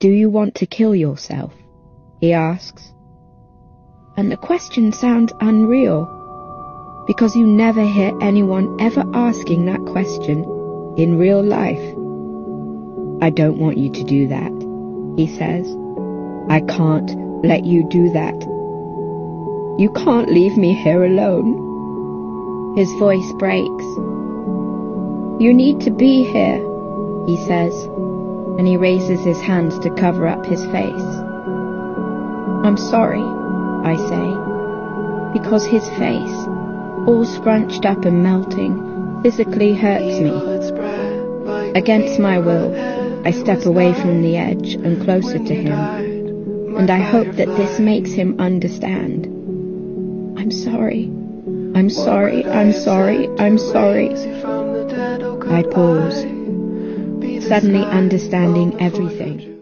Do you want to kill yourself? He asks. And the question sounds unreal, because you never hear anyone ever asking that question in real life. I don't want you to do that, he says. I can't let you do that. You can't leave me here alone. His voice breaks. You need to be here, he says, and he raises his hands to cover up his face. I'm sorry, I say, because his face, all scrunched up and melting, physically hurts me. Against my will, I step away from the edge and closer to him, and I hope that this makes him understand. I'm sorry. I'm sorry, I'm sorry, I'm sorry. I pause, suddenly understanding everything.